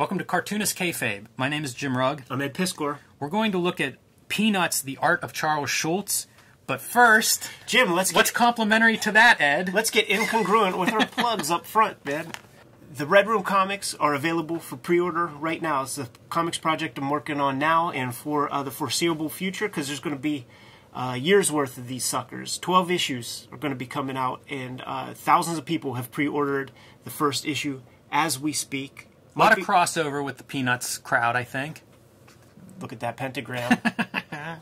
Welcome to Cartoonist Kayfabe. My name is Jim Rugg. I'm Ed Piskor. We're going to look at Peanuts, the art of Charles Schulz. But first, Jim, let's what's get, complimentary to that, Ed? let's get incongruent with our plugs up front, man. The Red Room comics are available for pre-order right now. It's the comics project I'm working on now and for uh, the foreseeable future because there's going to be uh, years worth of these suckers. Twelve issues are going to be coming out, and uh, thousands of people have pre-ordered the first issue as we speak. A lot of crossover with the Peanuts crowd, I think. Look at that pentagram.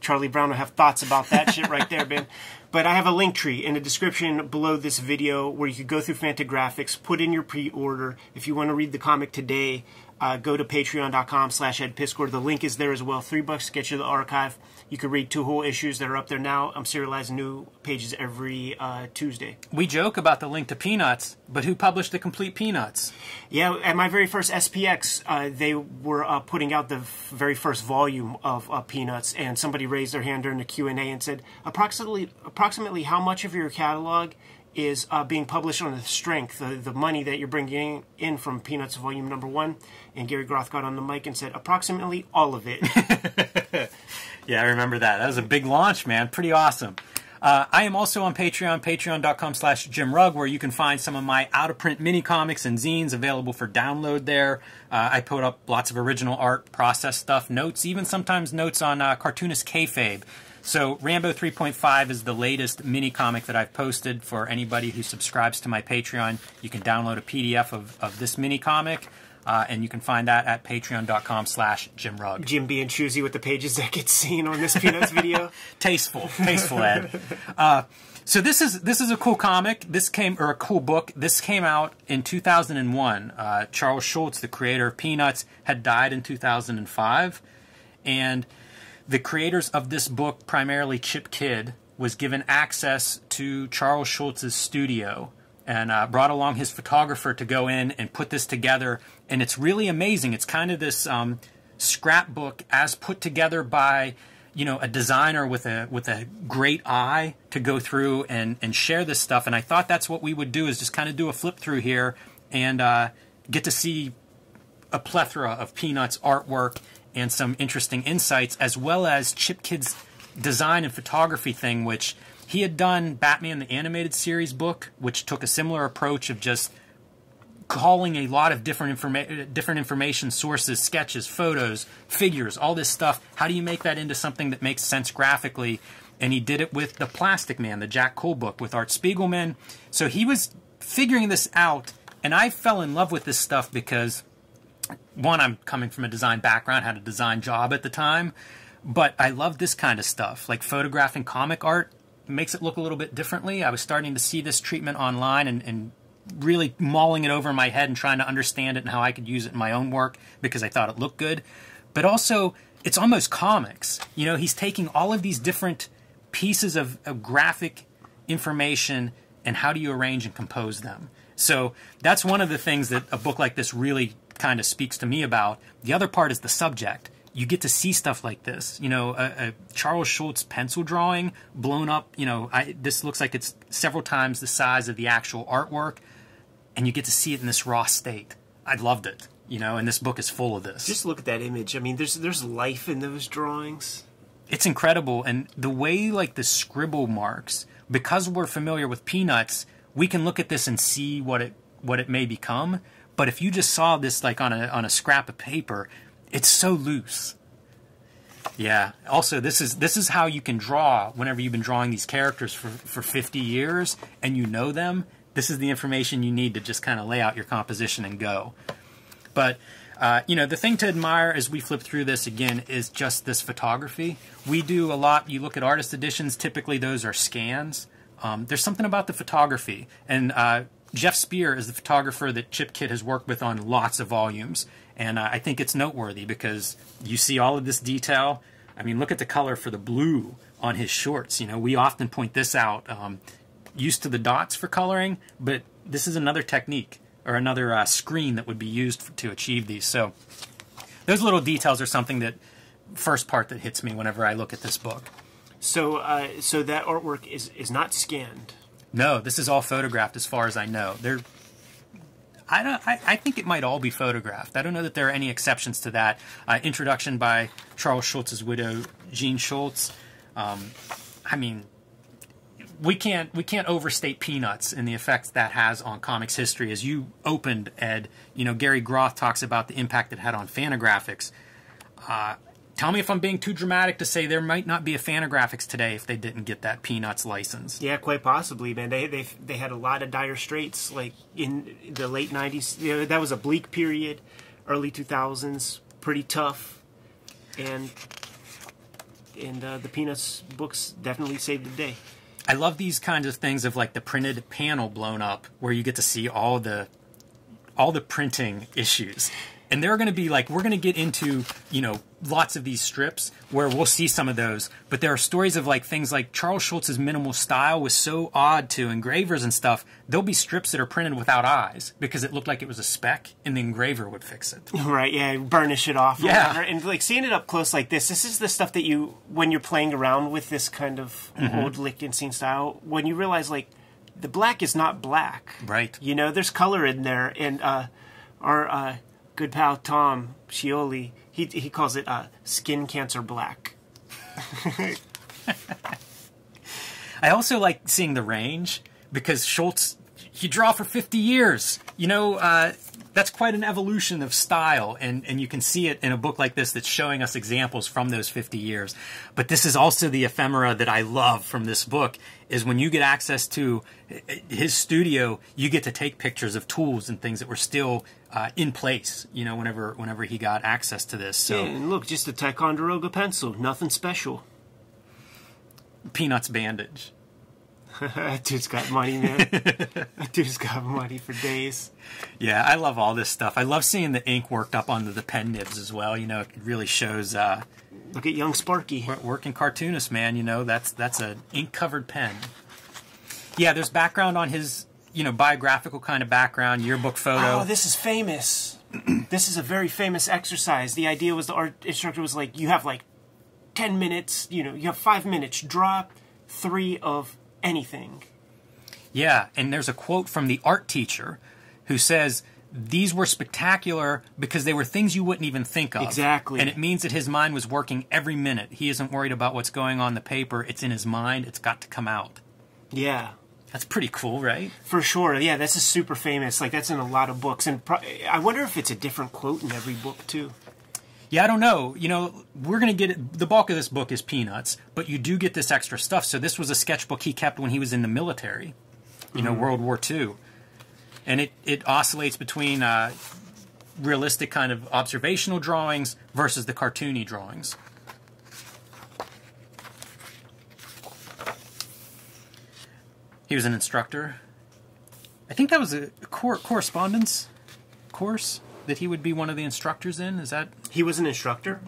Charlie Brown will have thoughts about that shit right there, man. But I have a link tree in the description below this video where you could go through Fantagraphics, put in your pre-order. If you want to read the comic today, uh, go to patreon.com slash edpiskor. The link is there as well. Three bucks to get you the archive. You can read two whole issues that are up there now. I'm serializing new pages every uh, Tuesday. We joke about the link to Peanuts, but who published the complete Peanuts? Yeah, at my very first SPX, uh, they were uh, putting out the very first volume of uh, Peanuts, and somebody raised their hand during the Q and A and said, approximately, approximately how much of your catalog is uh, being published on the strength, the, the money that you're bringing in from Peanuts Volume Number One? And Gary Groth got on the mic and said, approximately all of it. Yeah, I remember that. That was a big launch, man. Pretty awesome. Uh, I am also on Patreon, patreon.com slash Jim Rugg, where you can find some of my out-of-print mini comics and zines available for download there. Uh, I put up lots of original art, process stuff, notes, even sometimes notes on uh, Cartoonist Kayfabe. So Rambo 3.5 is the latest mini comic that I've posted for anybody who subscribes to my Patreon. You can download a PDF of, of this mini comic, uh, and you can find that at patreon.com slash Jim Rugg. Jim being choosy with the pages that get seen on this Peanuts video. tasteful, tasteful, Ed. Uh, so this is this is a cool comic. This came or a cool book. This came out in 2001. Uh, Charles Schulz, the creator of Peanuts, had died in 2005, and the creators of this book, primarily Chip Kidd, was given access to Charles Schulz's studio and uh, brought along his photographer to go in and put this together. And it's really amazing. It's kind of this um, scrapbook as put together by you know a designer with a with a great eye to go through and and share this stuff. And I thought that's what we would do is just kind of do a flip through here and uh, get to see a plethora of Peanuts artwork and some interesting insights, as well as Chip Kidd's design and photography thing, which he had done Batman the Animated Series book, which took a similar approach of just calling a lot of different informa- different information sources, sketches, photos, figures, all this stuff. How do you make that into something that makes sense graphically? And he did it with the Plastic Man, the Jack Cole book with Art Spiegelman. So he was figuring this out, and I fell in love with this stuff because one, I'm coming from a design background, had a design job at the time, but I love this kind of stuff, like photographing comic art makes it look a little bit differently. I was starting to see this treatment online and, and really mulling it over in my head and trying to understand it and how I could use it in my own work because I thought it looked good. But also, it's almost comics. You know, he's taking all of these different pieces of, of graphic information and how do you arrange and compose them. So that's one of the things that a book like this really kind of speaks to me about. The other part is the subject. You get to see stuff like this. You know, a, a Charles Schulz pencil drawing blown up. You know, I, this looks like it's several times the size of the actual artwork, and you get to see it in this raw state. I loved it. You know, and this book is full of this. Just look at that image. I mean, there's there's life in those drawings. it's incredible and the way like the scribble marks because we're familiar with peanuts we can look at this and see what it what it may become but if you just saw this like on a on a scrap of paper it's so loose yeah also this is this is how you can draw whenever you've been drawing these characters for for 50 years and you know them this is the information you need to just kind of lay out your composition and go but uh, you know, the thing to admire as we flip through this again is just this photography. We do a lot. You look at artist editions; typically those are scans. Um, there's something about the photography, and uh, Geoff Spears is the photographer that Chip Kidd has worked with on lots of volumes, and uh, I think it's noteworthy because you see all of this detail. I mean, look at the color for the blue on his shorts. You know, we often point this out. Um, used to the dots for coloring, but this is another technique or another uh, screen that would be used for, to achieve these. So those little details are something that first part that hits me whenever I look at this book. So uh, so that artwork is is not scanned. No, this is all photographed as far as I know. There, I don't. I, I think it might all be photographed. I don't know that there are any exceptions to that. Uh, introduction by Charles Schulz's widow, Jean Schulz. Um, I mean, we can't we can't overstate Peanuts and the effects that has on comics history. As you opened, Ed, you know Gary Groth talks about the impact it had on Fantagraphics. Uh, tell me if I'm being too dramatic to say there might not be a Fantagraphics today if they didn't get that Peanuts license. Yeah, quite possibly, man. They they they had a lot of dire straits, like in the late '90s. You know, that was a bleak period, early 2000s, pretty tough, and and uh, the Peanuts books definitely saved the day. I love these kinds of things of like the printed panel blown up where you get to see all the all the printing issues. And they're going to be like we're going to get into, you know, lots of these strips where we'll see some of those, but there are stories of like things like Charles Schulz's minimal style was so odd to engravers and stuff. There'll be strips that are printed without eyes because it looked like it was a speck and the engraver would fix it. Right, yeah, burnish it off. Yeah. whatever. and like seeing it up close like this, this is the stuff that you, when you're playing around with this kind of Mm-hmm. old Lichtenstein style, when you realize like the black is not black. Right. You know, there's color in there, and uh, our uh, good pal Tom Scioli, he he calls it uh, skin cancer black. I also like seeing the range because Schulz, he draw for 50 years. You know, uh, that's quite an evolution of style, and, and you can see it in a book like this that's showing us examples from those 50 years. But this is also the ephemera that I love from this book, is when you get access to his studio, you get to take pictures of tools and things that were still uh, in place, you know, whenever whenever he got access to this. So, And look, just a Ticonderoga pencil, nothing special. Peanuts bandage. that dude's got money, man. that dude's got money for days. Yeah, I love all this stuff. I love seeing the ink worked up onto the pen nibs as well. You know, it really shows uh, Look at young Sparky. working cartoonist, man. You know, that's that's an ink covered pen. Yeah, there's background on his, you know, biographical kind of background, yearbook photo. Oh, this is famous. this is a very famous exercise. The idea was the art instructor was like, you have like 10 minutes, you know, you have five minutes, draw three of anything. Yeah, and there's a quote from the art teacher who says these were spectacular because they were things you wouldn't even think of. Exactly. And it means that his mind was working every minute. He isn't worried about what's going on the paper. It's in his mind. It's got to come out. Yeah, That's pretty cool, right? for sure. Yeah, that's is super famous. Like, that's in a lot of books. And I wonder if it's a different quote in every book, too. Yeah, I don't know. You know, we're going to get it. The bulk of this book is peanuts, but you do get this extra stuff. So this was a sketchbook he kept when he was in the military, you know, World War II. And it, it oscillates between uh, realistic kind of observational drawings versus the cartoony drawings. He was an instructor. I think that was a cor- correspondence course that he would be one of the instructors in. Is that He was an instructor.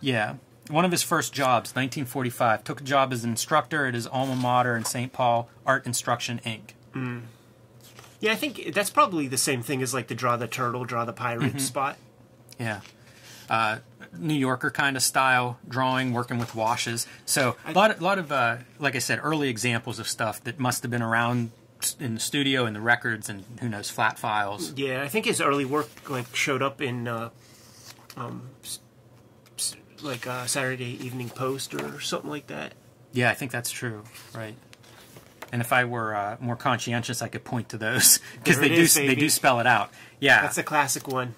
yeah. One of his first jobs, 1945, took a job as an instructor at his alma mater in St. Paul, Art Instruction Inc. Yeah, I think that's probably the same thing as like the draw the turtle, draw the pirate spot. Yeah. Uh, New Yorker kind of style drawing, working with washes. So a lot, a lot of, uh, like I said, early examples of stuff that must have been around in the studio and the records and who knows flat files. Yeah, I think his early work like showed up in uh, um, like uh, Saturday Evening Post or something like that. Yeah, I think that's true. Right. And if I were uh, more conscientious, I could point to those because they do is, they do spell it out. Yeah, That's a classic one.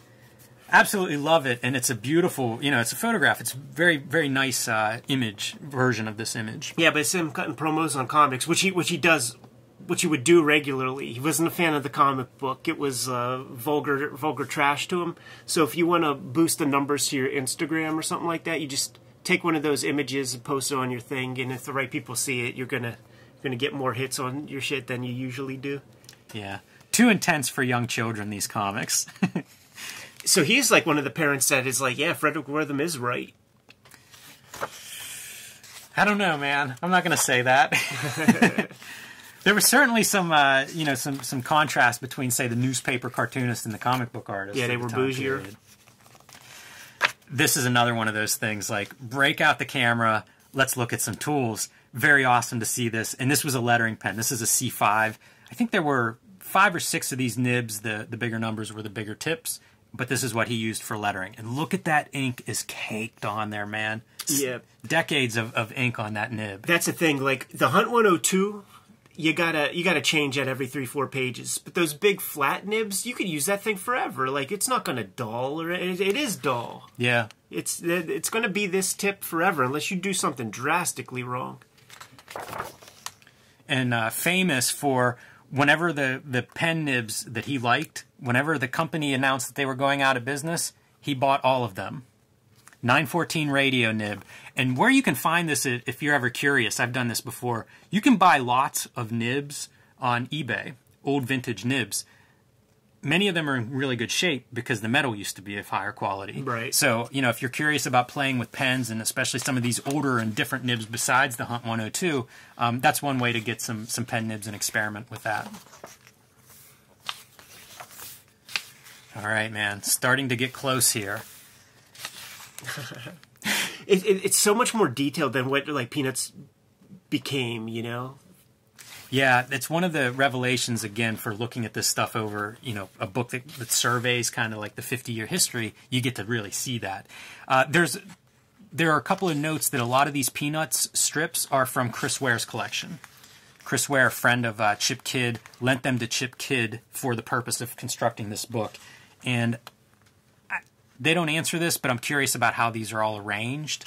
absolutely love it and it's a beautiful you know it's a photograph it's very very nice uh, image version of this image Yeah, but it's him cutting promos on comics, which he which he does, which he would do regularly. He wasn't a fan of the comic book; it was uh, vulgar vulgar trash to him. So if you want to boost the numbers to your Instagram or something like that, you just take one of those images and post it on your thing, and if the right people see it, you're gonna you're gonna get more hits on your shit than you usually do. yeah too intense for young children these comics So he's like one of the parents that is like, yeah, Fredric Wertham is right. i don't know man i'm not going to say that there was certainly some uh, you know some some contrast between say the newspaper cartoonist and the comic book artist Yeah, they the were time bougier. period. this is another one of those things like break out the camera let's look at some tools very awesome to see this and this was a lettering pen this is a c5 i think there were five or six of these nibs. The the bigger numbers were the bigger tips, but this is what he used for lettering. And look at that ink is caked on there, man. Yeah. decades of, of ink on that nib. That's the thing. Like the Hunt 102, you gotta you gotta change that every three four pages. But those big flat nibs, you could use that thing forever. Like it's not gonna dull or it, it is dull. Yeah, It's it's gonna be this tip forever unless you do something drastically wrong. and uh, famous for whenever the the pen nibs that he liked, whenever the company announced that they were going out of business, he bought all of them. 914 radio nib. And where you can find this, if you're ever curious, I've done this before. You can buy lots of nibs on eBay, old vintage nibs. Many of them are in really good shape because the metal used to be of higher quality. Right. So, you know, if you're curious about playing with pens and especially some of these older and different nibs besides the Hunt 102, um, that's one way to get some, some pen nibs and experiment with that. All right, man. Starting to get close here. It, it, it's so much more detailed than what like Peanuts became. You know. Yeah, it's one of the revelations again for looking at this stuff over, you know, a book that, that surveys kind of like the 50 year history. You get to really see that. Uh, there's there are a couple of notes that a lot of these Peanuts strips are from Chris Ware's collection. Chris Ware, a friend of uh, Chip Kidd, lent them to Chip Kidd for the purpose of constructing this book, and they don't answer this, but I'm curious about how these are all arranged.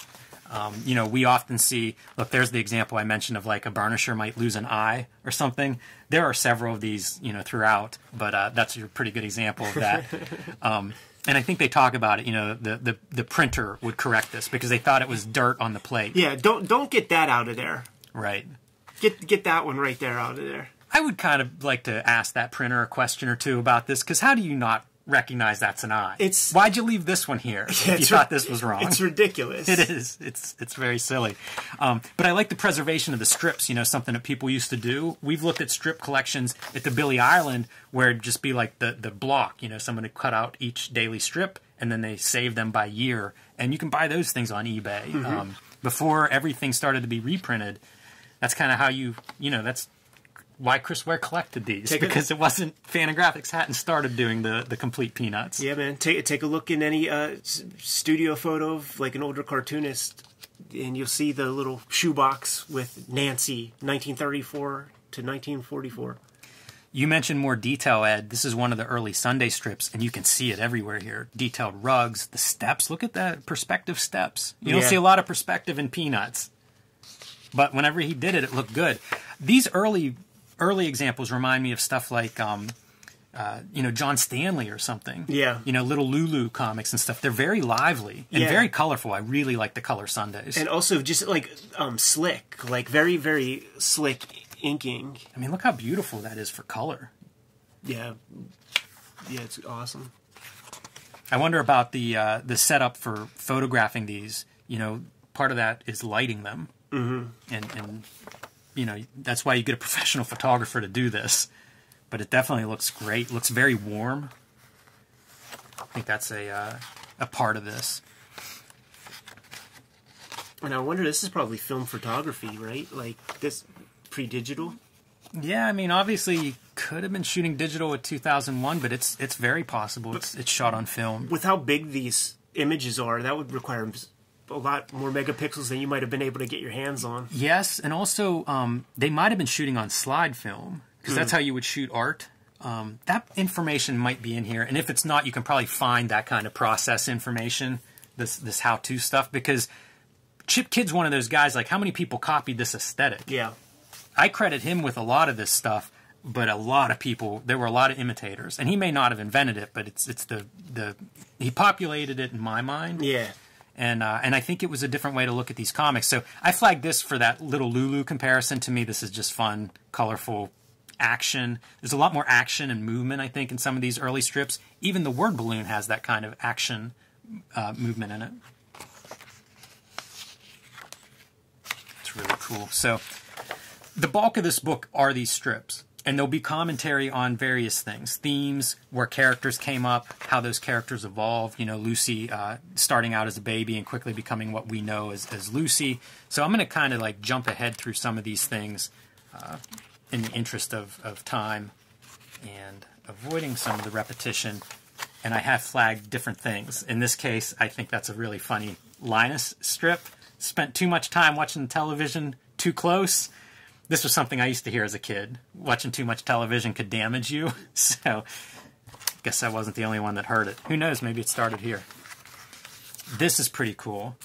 Um, you know, we often see, look, there's the example I mentioned of like a burnisher might lose an eye or something. There are several of these, you know, throughout, but uh, that's a pretty good example of that. um, and I think they talk about it, you know, the, the, the printer would correct this because they thought it was dirt on the plate. Yeah. Don't don't get that out of there. Right. Get get that one right there out of there. I would kind of like to ask that printer a question or two about this because how do you not recognize that's an eye? It's- Why'd you leave this one here? if you thought this was wrong. It's ridiculous. It is. It's it's very silly, um, but I like the preservation of the strips. You know, something that people used to do. We've looked at strip collections at the Billy Ireland, where it'd just be like the the block. You know, someone would cut out each daily strip, and then they save them by year, and you can buy those things on eBay. Mm-hmm. Um, before everything started to be reprinted, that's kind of how you you know that's why Chris Ware collected these Take because it wasn't Fantagraphics hadn't started doing the the complete peanuts. Yeah, man. Take take a look in any uh, studio photo of like an older cartoonist, and you'll see the little shoebox with Nancy, 1934 to 1944. You mentioned more detail, Ed. This is one of the early Sunday strips, and you can see it everywhere here. Detailed rugs, the steps. Look at that perspective steps. You don't Yeah. see a lot of perspective in Peanuts, but whenever he did it, it looked good. These early early examples remind me of stuff like, um, uh, you know, John Stanley or something. Yeah. You know, little Lulu comics and stuff. They're very lively and Yeah. very colorful. I really like the color Sundays. And also just like um, slick, like very very slick inking. I mean, look how beautiful that is for color. Yeah, yeah, it's awesome. I wonder about the uh, the setup for photographing these. You know, part of that is lighting them, mm-hmm. and and you know that's why you get a professional photographer to do this. But it definitely looks great. Looks very warm. I think that's a uh, a part of this. And I wonder, this is probably film photography, right? Like this pre-digital. Yeah, I mean, obviously, you could have been shooting digital with 2001, but it's it's very possible. It's it's shot on film. With how big these images are, that would require a lot more megapixels than you might have been able to get your hands on. Yes, and also um, they might have been shooting on slide film because that's how you would shoot art. Um, that information might be in here, and if it's not, you can probably find that kind of process information, this this how to stuff. Because Chip Kidd's one of those guys. Like, how many people copied this aesthetic? Yeah. I credit him with a lot of this stuff, but a lot of people there were a lot of imitators, and he may not have invented it, but it's it's the the he populated it in my mind Yeah. And uh, and I think it was a different way to look at these comics. So I flagged this for that little Lulu comparison. To me, this is just fun, colorful action. There's a lot more action and movement, I think, in some of these early strips. Even the word balloon has that kind of action uh, movement in it. It's really cool. So the bulk of this book are these strips. And there'll be commentary on various things, themes, where characters came up, how those characters evolved. You know, Lucy uh, starting out as a baby and quickly becoming what we know as, as Lucy. So I'm going to kind of like jump ahead through some of these things uh, in the interest of, of time and avoiding some of the repetition. And I have flagged different things. In this case, I think that's a really funny Linus strip. Spent too much time watching television too close. This was something I used to hear as a kid. Watching too much television could damage you. So, I guess I wasn't the only one that heard it. Who knows? Maybe it started here. This is pretty cool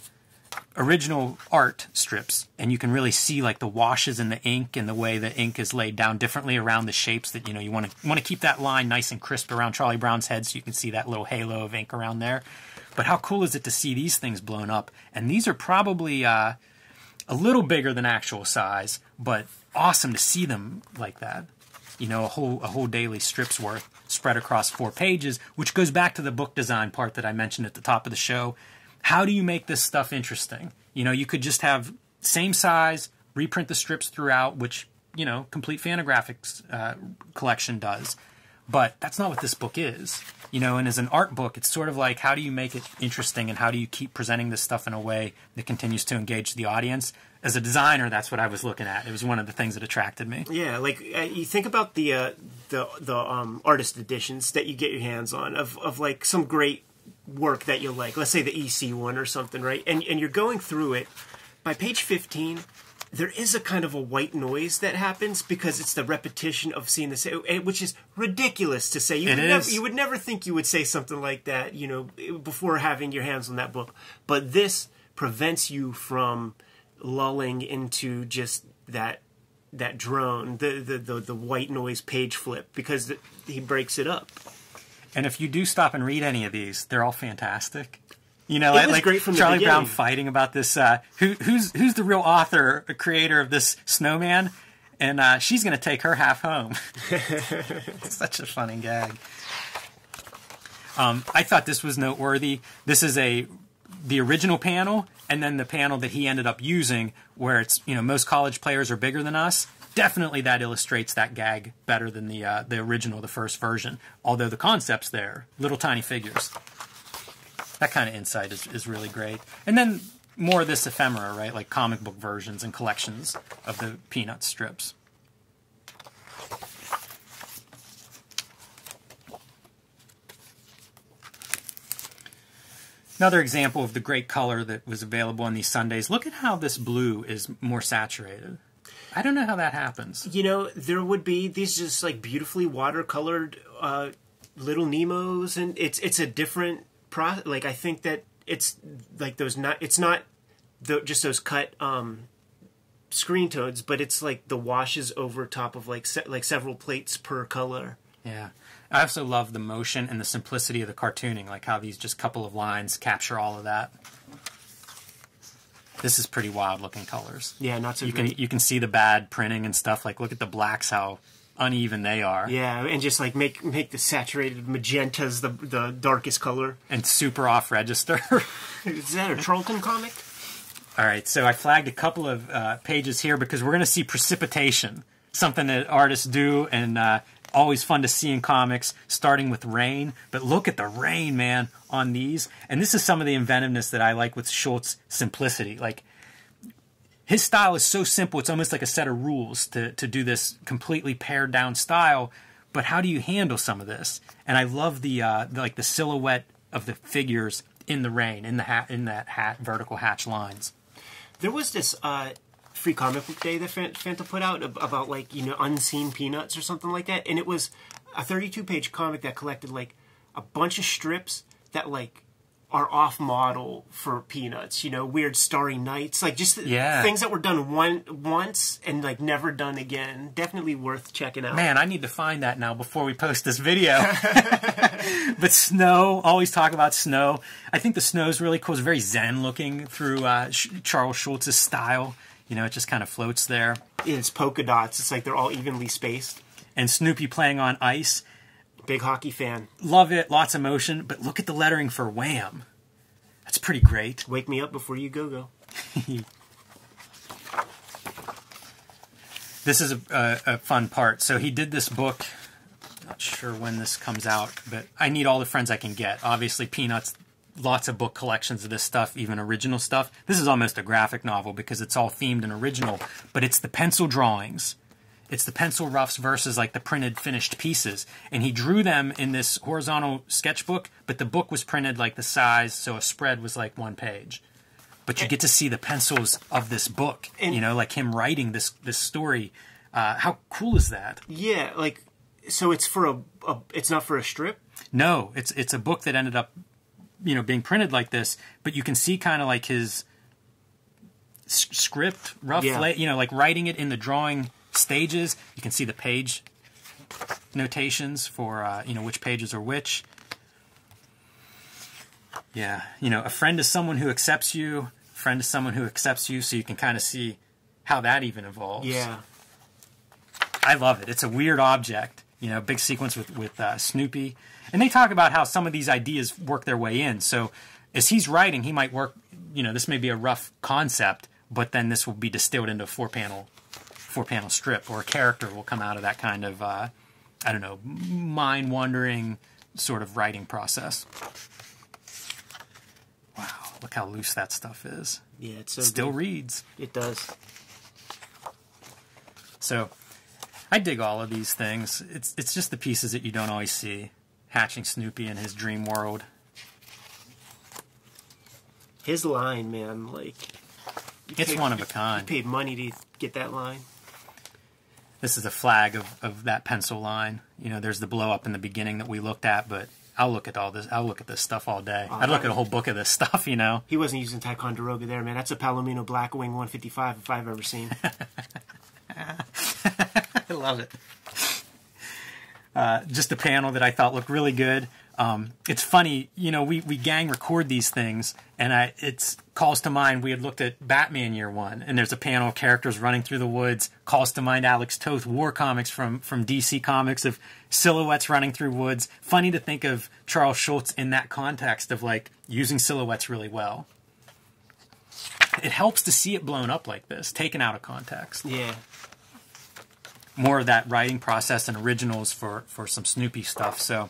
original art strips and you can really see like the washes in the ink and the way the ink is laid down differently around the shapes that you know you want to want to keep that line nice and crisp around Charlie Brown's head so you can see that little halo of ink around there but how cool is it to see these things blown up and these are probably uh, a little bigger than actual size but awesome to see them like that you know a whole a whole daily strip's worth spread across four pages which goes back to the book design part that I mentioned at the top of the show how do you make this stuff interesting? You know, you could just have same size, reprint the strips throughout, which you know, complete Fantagraphics uh, collection does. But that's not what this book is. You know, and as an art book, it's sort of like how do you make it interesting and how do you keep presenting this stuff in a way that continues to engage the audience? As a designer, that's what I was looking at. It was one of the things that attracted me. Yeah, like uh, you think about the uh, the the um, artist editions that you get your hands on of of like some great work that you like. Let's say the EC one or something, right? And and you're going through it. By page 15, there is a kind of a white noise that happens because it's the repetition of seeing the same, eh, which is ridiculous to say. You It would. Never, you would never think you would say something like that, you know, before having your hands on that book. But this prevents you from lulling into just that that drone, the the the, the white noise page flip, because the, he breaks it up. And if you do stop and read any of these, they're all fantastic. You know, It like, great from Charlie Brown fighting about this. Uh, who, who's who's the real author, or creator of this snowman? And uh, she's going to take her half home. it's such a funny gag. Um, I thought this was noteworthy. This is a the original panel, and then the panel that he ended up using, where it's you know most college players are bigger than us. Definitely, that illustrates that gag better than the uh, the original, the first version. Although the concept's there, little tiny figures. That kind of insight is, is really great. And then more of this ephemera, right? Like comic book versions and collections of the Peanut strips. Another example of the great color that was available on these Sundays. Look at how this blue is more saturated. I don't know how that happens. You know, there would be these just like beautifully watercolored uh, little Nemos, and it's it's a different pro. Like I think that it's like those not. It's not the, just those cut um, screen tones, but it's like the washes over top of like se- like several plates per color. Yeah. I also love the motion and the simplicity of the cartooning, like how these just couple of lines capture all of that. This is pretty wild looking colors. Yeah, not so You can you can see the bad printing and stuff. Like look at the blacks, how uneven they are, Yeah, and just like make make the saturated magentas the the darkest color. and super off register. Is that a Charlton comic? All right, so I flagged a couple of uh, pages here because we're going to see precipitation, something that artists do and uh, always fun to see in comics, starting with rain. But look at the rain, man, on these. And this is some of the inventiveness that I like with Schulz's simplicity. Like, his style is so simple, it's almost like a set of rules to, to do this completely pared down style. But how do you handle some of this? And I love the, uh, the like the silhouette of the figures in the rain, in the hat, in that hat, vertical hatch lines. There was this uh, free comic book day that Fan- Fanta put out about like you know unseen peanuts or something like that, and it was a 32 page comic that collected like a bunch of strips that like are off model for peanuts. You know, weird starry nights, like just Yeah. things that were done one once and like never done again. Definitely worth checking out. Man, I need to find that now before we post this video. but snow, always talk about snow. I think the snow is really cool. It's very zen looking through uh, Sh- Charles Schulz's style. You know, it just kind of floats there. It's polka dots. It's like they're all evenly spaced. And Snoopy playing on ice. Big hockey fan. Love it. Lots of motion. But look at the lettering for Wham. That's pretty great. Wake me up before you go go. This is a, a, a fun part. So he did this book. Not sure when this comes out, but I need all the friends I can get. Obviously, Peanuts. Lots of book collections of this stuff, even original stuff. This is almost a graphic novel because it's all themed and original, but it's the pencil drawings. It's the pencil roughs versus like the printed finished pieces. And he drew them in this horizontal sketchbook, but the book was printed like the size, so a spread was like one page. But you get to see the pencils of this book, And- you know, like him writing this this story. Uh, how cool is that? Yeah, like so it's for a, a it's not for a strip. No, it's it's a book that ended up, you know, being printed like this. But you can see kind of like his script, rough, Yeah. you know, like writing it in the drawing stages. You can see the page notations for uh, you know which pages are which. Yeah, you know, a friend is someone who accepts you. A friend is someone who accepts you, so you can kind of see how that even evolves. Yeah, I love it. It's a weird object, you know, big sequence with with uh, Snoopy, and they talk about how some of these ideas work their way in. So as he's writing, he might work. You know, this may be a rough concept, but then this will be distilled into a four panel four panel strip, or a character will come out of that kind of uh, I don't know mind wandering sort of writing process. Wow, look how loose that stuff is. yeah, it's so Still good. reads. it does. So I dig all of these things. It's it's just the pieces that you don't always see. Hatching Snoopy in his dream world. His line, man, like It's paid- one of a kind. You paid money to get that line. This is a flag of, of that pencil line. You know, there's the blow up in the beginning that we looked at, but I'll look at all this. I'll look at this stuff all day. I'd look at a whole book of this stuff. You know, He wasn't using Ticonderoga there, man. That's a Palomino Blackwing 155 if I've ever seen. I love it. Uh, just a panel that I thought looked really good. Um, it's funny, you know, we, we gang record these things, and I it's calls to mind. We had looked at Batman Year One, and there's a panel of characters running through the woods. Calls to mind Alex Toth war comics from from DC Comics of silhouettes running through woods. Funny to think of Charles Schulz in that context of like using silhouettes really well. It helps to see it blown up like this, taken out of context yeah, more of that writing process and originals for for some Snoopy stuff. So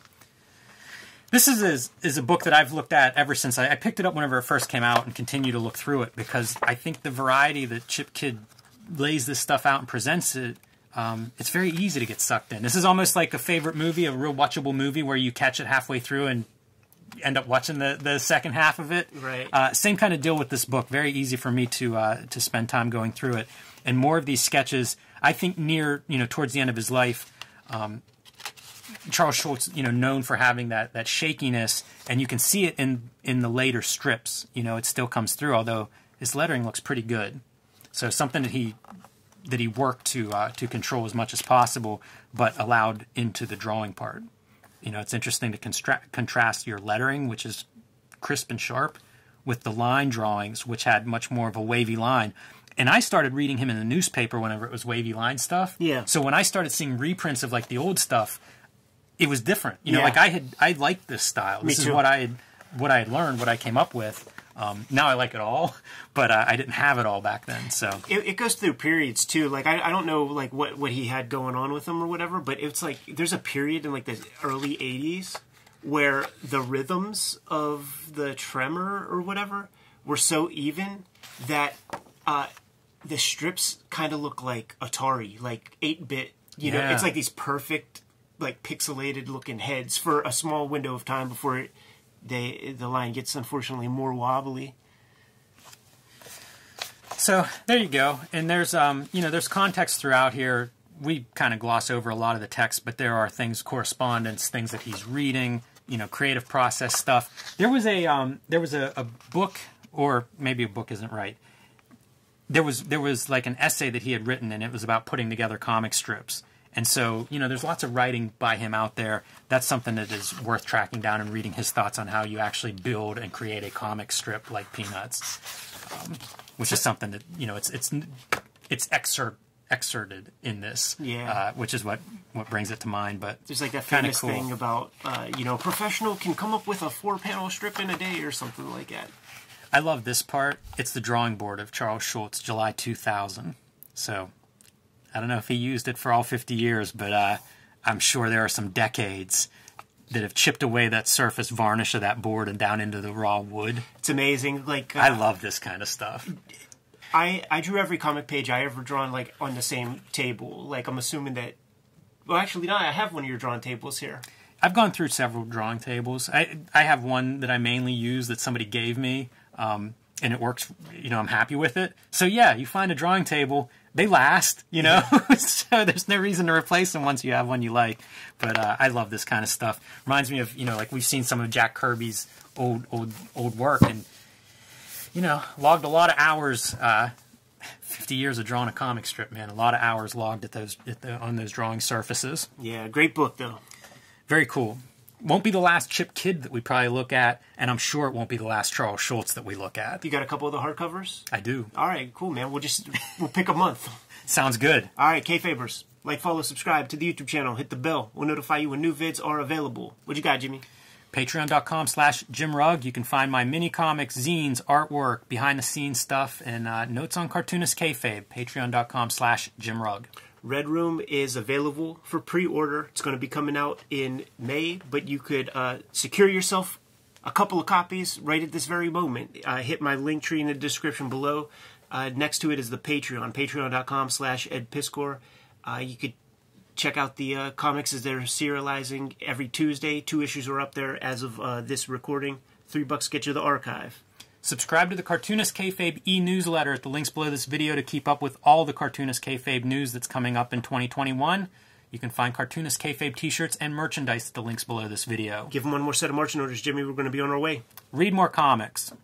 this is is, is a book that I've looked at ever since I, I picked it up whenever it first came out and continue to look through it because I think the variety that Chip Kidd lays this stuff out and presents it. Um, it's very easy to get sucked in. This is almost like a favorite movie, a real watchable movie where you catch it halfway through and end up watching the, the second half of it. Right. Uh, same kind of deal with this book. Very easy for me to uh, to spend time going through it. And more of these sketches, I think near you know towards the end of his life, um, Charles Schulz, you know, known for having that that shakiness, and you can see it in in the later strips. You know, it still comes through, although his lettering looks pretty good. So something that he that he worked to uh, to control as much as possible, but allowed into the drawing part. You know, it's interesting to constra- contrast your lettering, which is crisp and sharp, with the line drawings, which had much more of a wavy line. And I started reading him in the newspaper whenever it was wavy line stuff. Yeah. So when I started seeing reprints of like the old stuff, it was different. You know, Yeah. like I had I liked this style. This is too. what I had what I had learned, what I came up with. Um, now I like it all, but uh, I didn't have it all back then. So it, it goes through periods too. Like I, I don't know like what what he had going on with him or whatever, but it's like there's a period in like the early '80s where the rhythms of the tremor or whatever were so even that uh, the strips kind of look like Atari, like 8 bit. You know, it's like these perfect, like pixelated looking heads for a small window of time before it, they the line gets unfortunately more wobbly. So there you go. And there's um you know there's context throughout here. We kind of gloss over a lot of the text, but there are things correspondence, things that he's reading, you know, creative process stuff. There was a um there was a, a book or maybe a book isn't right. There was there was like an essay that he had written and it was about putting together comic strips. And so, you know, there's lots of writing by him out there. That's something that is worth tracking down and reading his thoughts on how you actually build and create a comic strip like Peanuts which is something that you know it's it's it's excerpt excerpted in this, Yeah. uh, which is what what brings it to mind. But There's like that famous cool. thing about, uh, you know, professional can come up with a four panel strip in a day or something like that. I love this part. It's the drawing board of Charles Schulz, July 2000. So I don't know if he used it for all 50 years, but uh, I'm sure there are some decades that have chipped away that surface varnish of that board and down into the raw wood. It's amazing. Like, uh, I love this kind of stuff. I, I drew every comic page I ever drawn like on the same table. Like I'm assuming that. Well, actually, no. I have one of your drawn tables here. I've gone through several drawing tables. I I have one that I mainly use that somebody gave me, um, and it works. You know, I'm happy with it. So yeah, you find a drawing table, they last. You know, so there's no reason to replace them once you have one you like. But uh, I love this kind of stuff. Reminds me of you know, like we've seen some of Jack Kirby's old old old work, and you know, logged a lot of hours. Uh, 50 years of drawing a comic strip, man. A lot of hours logged at those at the, on those drawing surfaces. Yeah, great book though. Very cool. Won't be the last Chip Kidd that we probably look at, and I'm sure it won't be the last Charles Schulz that we look at. You got a couple of the hardcovers? I do. All right, cool, man. We'll just we'll pick a month. Sounds good. All right, Kayfabers, like, follow, subscribe to the YouTube channel. Hit the bell. We'll notify you when new vids are available. What you got, Jimmy? Patreon.com slash Jim Rugg. You can find my mini comics, zines, artwork, behind the scenes stuff, and uh, notes on cartoonist kayfabe. Patreon.com slash Jim Rugg. Red Room is available for pre-order. It's going to be coming out in May, but you could uh, secure yourself a couple of copies right at this very moment. Uh, hit my link tree in the description below. Uh, next to it is the Patreon, patreon.com slash edpiskor. Uh, you could check out the uh, comics as they're serializing every Tuesday. Two issues are up there as of uh, this recording. Three bucks get you the archive. Subscribe to the Cartoonist Kayfabe e-newsletter at the links below this video to keep up with all the Cartoonist Kayfabe news that's coming up in 2021. You can find Cartoonist Kayfabe t-shirts and merchandise at the links below this video. Give them one more set of marching orders, Jimmy. We're going to be on our way. Read more comics.